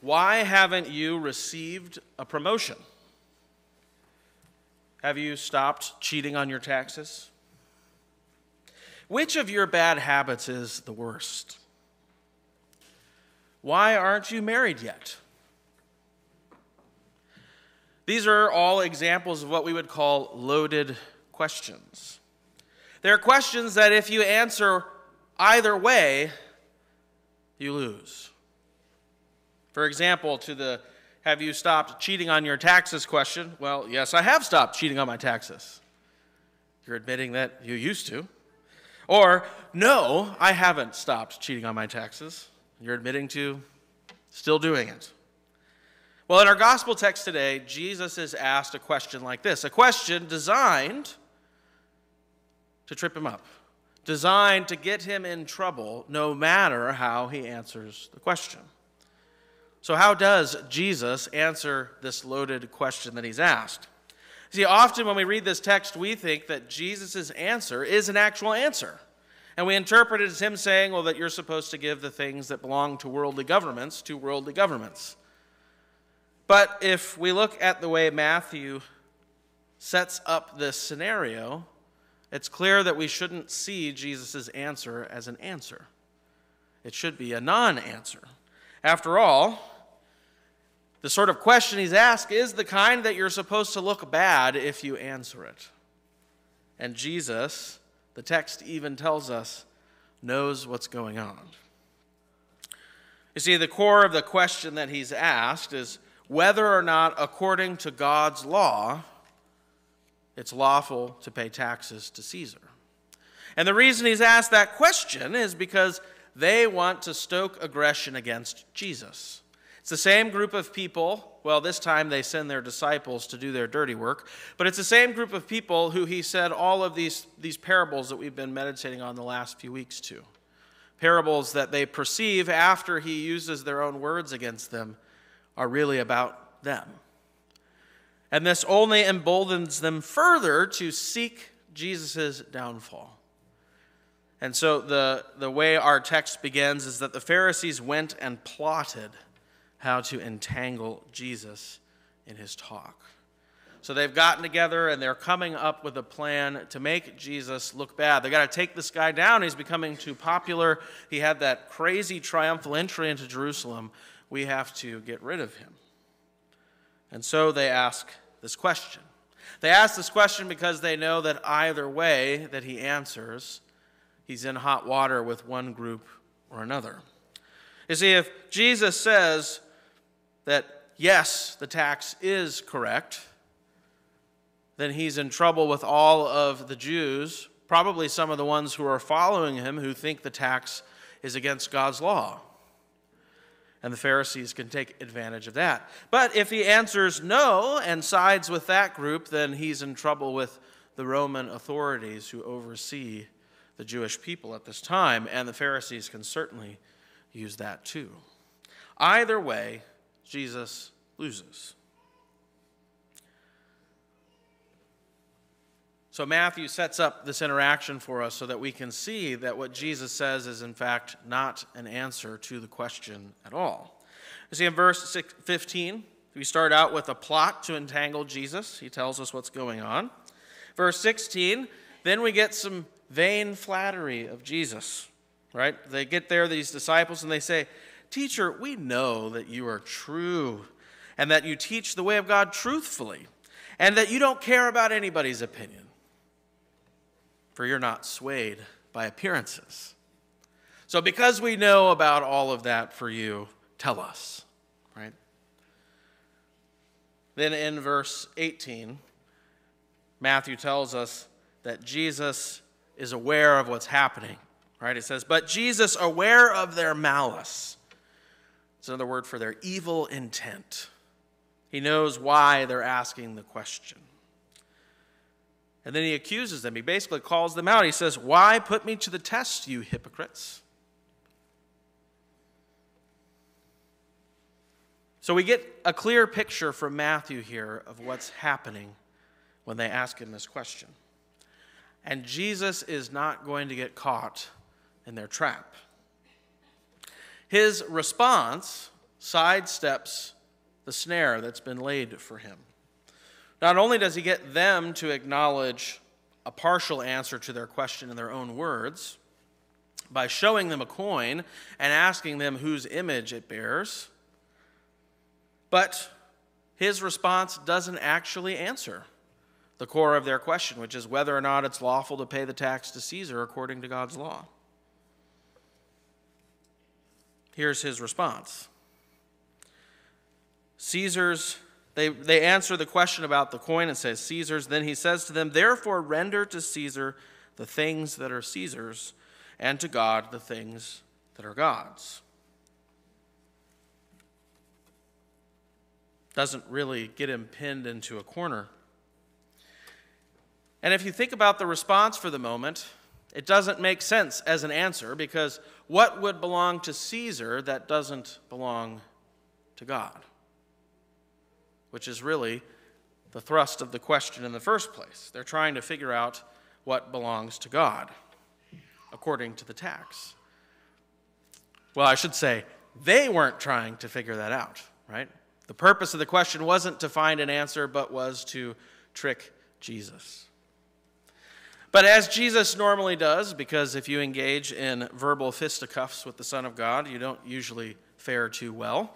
Why haven't you received a promotion? Have you stopped cheating on your taxes? Which of your bad habits is the worst? Why aren't you married yet? These are all examples of what we would call loaded questions. They're questions that if you answer either way, you lose. For example, to the have you stopped cheating on your taxes question, well, yes, I have stopped cheating on my taxes. You're admitting that you used to. Or, no, I haven't stopped cheating on my taxes. You're admitting to still doing it. Well, in our gospel text today, Jesus is asked a question like this a question designed to trip him up, designed to get him in trouble no matter how he answers the question. So, how does Jesus answer this loaded question that he's asked? See, often when we read this text, we think that Jesus' answer is an actual answer. And we interpret it as him saying, well, that you're supposed to give the things that belong to worldly governments to worldly governments. But if we look at the way Matthew sets up this scenario, it's clear that we shouldn't see Jesus' answer as an answer. It should be a non answer. After all, the sort of question he's asked is the kind that you're supposed to look bad if you answer it. And Jesus, the text even tells us, knows what's going on. You see, the core of the question that he's asked is whether or not, according to God's law, it's lawful to pay taxes to Caesar. And the reason he's asked that question is because they want to stoke aggression against Jesus. It's the same group of people. Well, this time they send their disciples to do their dirty work. But it's the same group of people who he said all of these, these parables that we've been meditating on the last few weeks to. Parables that they perceive after he uses their own words against them are really about them. And this only emboldens them further to seek Jesus' downfall. And so the, the way our text begins is that the Pharisees went and plotted how to entangle Jesus in his talk. So they've gotten together and they're coming up with a plan to make Jesus look bad. They got to take this guy down. He's becoming too popular. He had that crazy triumphal entry into Jerusalem. We have to get rid of him. And so they ask this question. They ask this question because they know that either way that he answers, he's in hot water with one group or another. You see, if Jesus says, that, yes, the tax is correct, then he's in trouble with all of the Jews, probably some of the ones who are following him who think the tax is against God's law. And the Pharisees can take advantage of that. But if he answers no and sides with that group, then he's in trouble with the Roman authorities who oversee the Jewish people at this time, and the Pharisees can certainly use that too. Either way, Jesus loses. So Matthew sets up this interaction for us so that we can see that what Jesus says is, in fact, not an answer to the question at all. You see, in verse 15, we start out with a plot to entangle Jesus. He tells us what's going on. Verse 16, then we get some vain flattery of Jesus, right? They get there, these disciples, and they say, Teacher, we know that you are true and that you teach the way of God truthfully and that you don't care about anybody's opinion, for you're not swayed by appearances. So, because we know about all of that for you, tell us, right? Then in verse 18, Matthew tells us that Jesus is aware of what's happening, right? It says, But Jesus, aware of their malice, it's another word for their evil intent. He knows why they're asking the question. And then he accuses them. He basically calls them out. He says, Why put me to the test, you hypocrites? So we get a clear picture from Matthew here of what's happening when they ask him this question. And Jesus is not going to get caught in their trap. His response sidesteps the snare that's been laid for him. Not only does he get them to acknowledge a partial answer to their question in their own words by showing them a coin and asking them whose image it bears, but his response doesn't actually answer the core of their question, which is whether or not it's lawful to pay the tax to Caesar according to God's law. Here's his response Caesar's, they, they answer the question about the coin and says Caesar's. Then he says to them, Therefore render to Caesar the things that are Caesar's, and to God the things that are God's. Doesn't really get him pinned into a corner. And if you think about the response for the moment, it doesn't make sense as an answer because what would belong to Caesar that doesn't belong to God? Which is really the thrust of the question in the first place. They're trying to figure out what belongs to God according to the tax. Well, I should say, they weren't trying to figure that out, right? The purpose of the question wasn't to find an answer, but was to trick Jesus. But as Jesus normally does, because if you engage in verbal fisticuffs with the Son of God, you don't usually fare too well,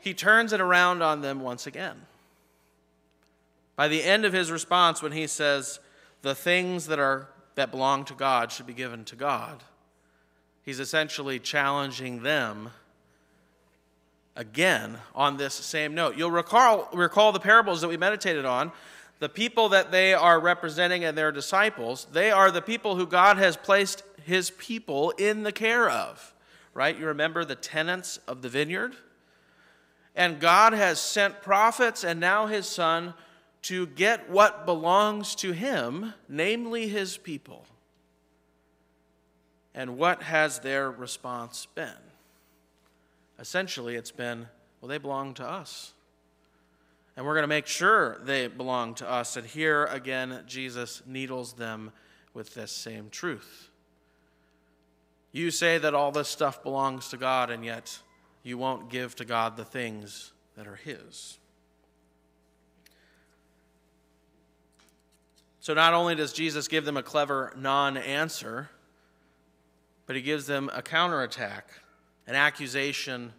he turns it around on them once again. By the end of his response, when he says, the things that, are, that belong to God should be given to God, he's essentially challenging them again on this same note. You'll recall, recall the parables that we meditated on the people that they are representing and their disciples, they are the people who God has placed his people in the care of. Right? You remember the tenants of the vineyard? And God has sent prophets and now his son to get what belongs to him, namely his people. And what has their response been? Essentially, it's been, well, they belong to us. And we're going to make sure they belong to us. And here again, Jesus needles them with this same truth. You say that all this stuff belongs to God, and yet you won't give to God the things that are His. So, not only does Jesus give them a clever non answer, but He gives them a counterattack, an accusation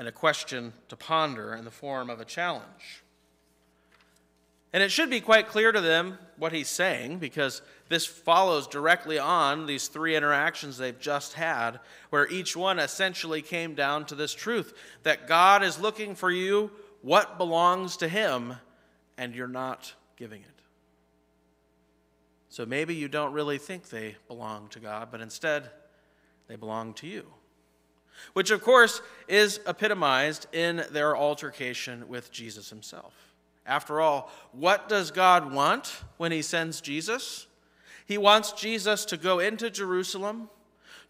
and a question to ponder in the form of a challenge. And it should be quite clear to them what he's saying because this follows directly on these three interactions they've just had, where each one essentially came down to this truth that God is looking for you what belongs to him, and you're not giving it. So maybe you don't really think they belong to God, but instead they belong to you which of course is epitomized in their altercation with Jesus himself. After all, what does God want when he sends Jesus? He wants Jesus to go into Jerusalem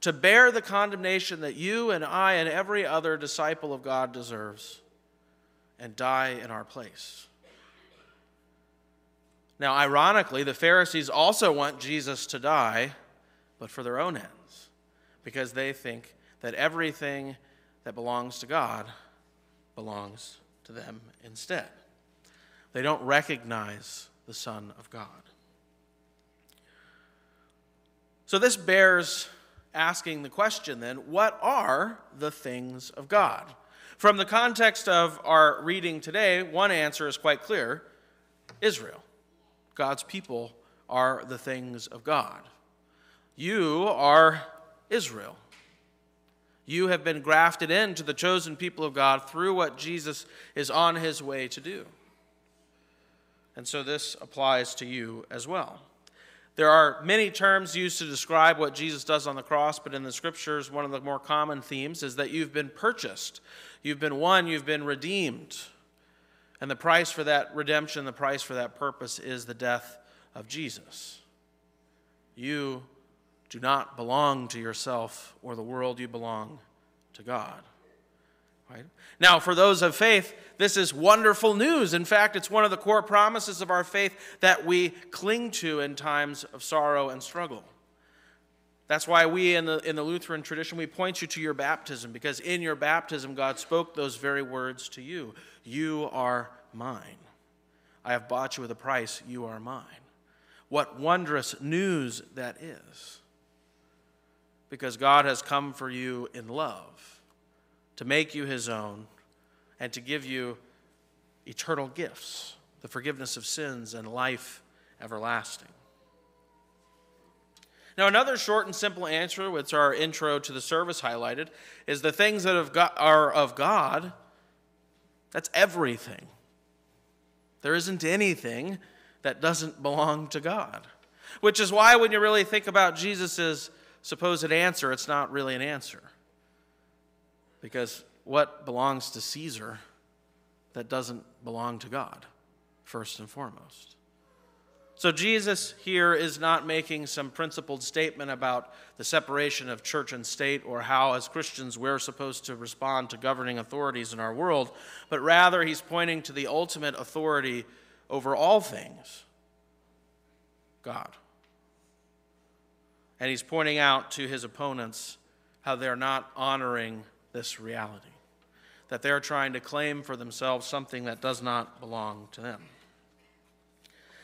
to bear the condemnation that you and I and every other disciple of God deserves and die in our place. Now, ironically, the Pharisees also want Jesus to die, but for their own ends, because they think that everything that belongs to God belongs to them instead. They don't recognize the Son of God. So, this bears asking the question then what are the things of God? From the context of our reading today, one answer is quite clear Israel. God's people are the things of God. You are Israel. You have been grafted into the chosen people of God through what Jesus is on his way to do. And so this applies to you as well. There are many terms used to describe what Jesus does on the cross, but in the scriptures, one of the more common themes is that you've been purchased, you've been won, you've been redeemed. And the price for that redemption, the price for that purpose is the death of Jesus. You do not belong to yourself or the world, you belong to God. Right? Now, for those of faith, this is wonderful news. In fact, it's one of the core promises of our faith that we cling to in times of sorrow and struggle. That's why we in the, in the Lutheran tradition, we point you to your baptism, because in your baptism, God spoke those very words to you You are mine. I have bought you with a price. You are mine. What wondrous news that is. Because God has come for you in love to make you his own and to give you eternal gifts the forgiveness of sins and life everlasting. Now, another short and simple answer, which our intro to the service highlighted, is the things that got, are of God, that's everything. There isn't anything that doesn't belong to God. Which is why, when you really think about Jesus' supposed answer, it's not really an answer. Because what belongs to Caesar that doesn't belong to God, first and foremost? So, Jesus here is not making some principled statement about the separation of church and state or how, as Christians, we're supposed to respond to governing authorities in our world, but rather he's pointing to the ultimate authority over all things God. And he's pointing out to his opponents how they're not honoring this reality, that they're trying to claim for themselves something that does not belong to them.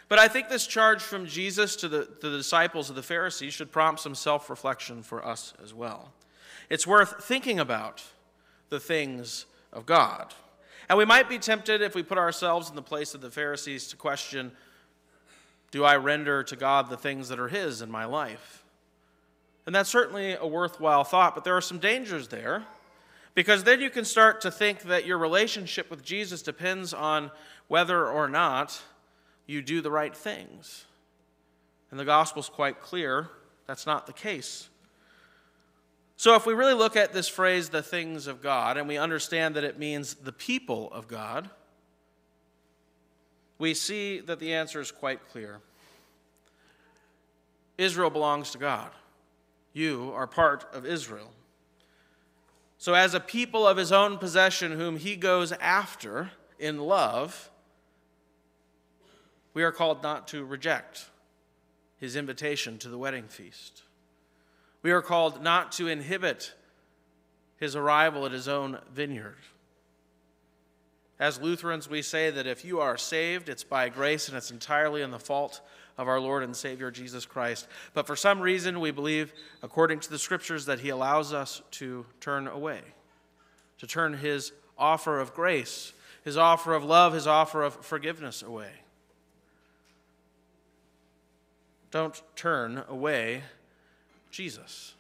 But I think this charge from Jesus to the, to the disciples of the Pharisees should prompt some self reflection for us as well. It's worth thinking about the things of God. And we might be tempted, if we put ourselves in the place of the Pharisees, to question Do I render to God the things that are His in my life? And that's certainly a worthwhile thought, but there are some dangers there. Because then you can start to think that your relationship with Jesus depends on whether or not you do the right things. And the gospel's quite clear that's not the case. So, if we really look at this phrase, the things of God, and we understand that it means the people of God, we see that the answer is quite clear. Israel belongs to God. You are part of Israel. So, as a people of his own possession, whom he goes after in love, we are called not to reject his invitation to the wedding feast. We are called not to inhibit his arrival at his own vineyard. As Lutherans, we say that if you are saved, it's by grace and it's entirely in the fault of our Lord and Savior Jesus Christ. But for some reason, we believe, according to the scriptures, that he allows us to turn away, to turn his offer of grace, his offer of love, his offer of forgiveness away. Don't turn away Jesus.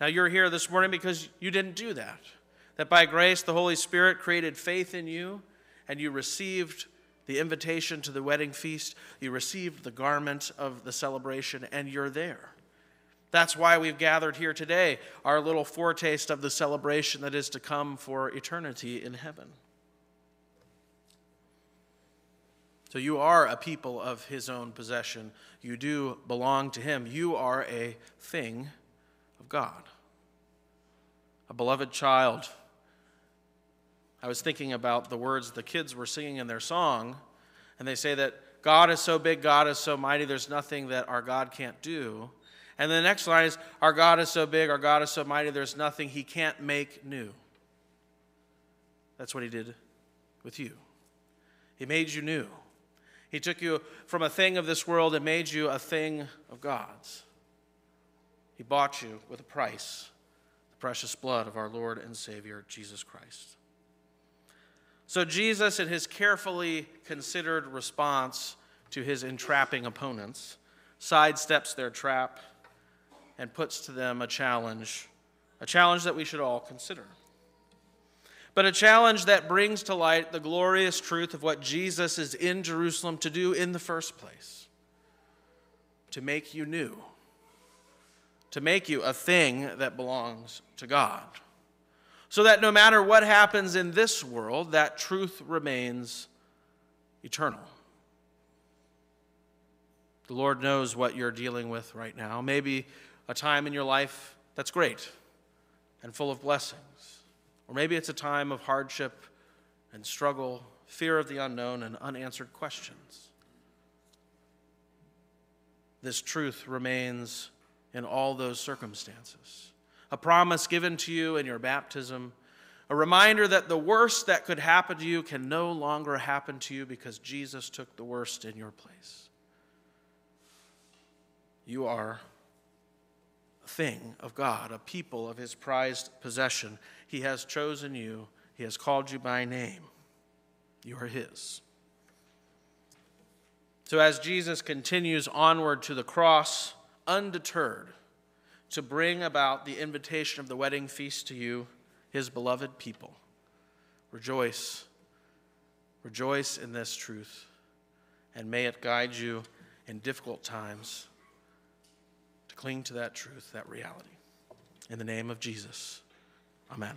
Now, you're here this morning because you didn't do that. That by grace, the Holy Spirit created faith in you, and you received the invitation to the wedding feast. You received the garment of the celebration, and you're there. That's why we've gathered here today, our little foretaste of the celebration that is to come for eternity in heaven. So you are a people of his own possession. You do belong to him. You are a thing of God, a beloved child. I was thinking about the words the kids were singing in their song, and they say that God is so big, God is so mighty, there's nothing that our God can't do. And the next line is, Our God is so big, our God is so mighty, there's nothing he can't make new. That's what he did with you. He made you new. He took you from a thing of this world and made you a thing of God's. He bought you with a price, the precious blood of our Lord and Savior, Jesus Christ. So, Jesus, in his carefully considered response to his entrapping opponents, sidesteps their trap and puts to them a challenge, a challenge that we should all consider. But a challenge that brings to light the glorious truth of what Jesus is in Jerusalem to do in the first place. To make you new, to make you a thing that belongs to God. So that no matter what happens in this world, that truth remains eternal. The Lord knows what you're dealing with right now. Maybe a time in your life that's great and full of blessings. Or maybe it's a time of hardship and struggle, fear of the unknown, and unanswered questions. This truth remains in all those circumstances. A promise given to you in your baptism, a reminder that the worst that could happen to you can no longer happen to you because Jesus took the worst in your place. You are a thing of God, a people of his prized possession. He has chosen you, he has called you by name. You are his. So, as Jesus continues onward to the cross, undeterred, to bring about the invitation of the wedding feast to you, his beloved people, rejoice. Rejoice in this truth, and may it guide you in difficult times to cling to that truth, that reality. In the name of Jesus, amen.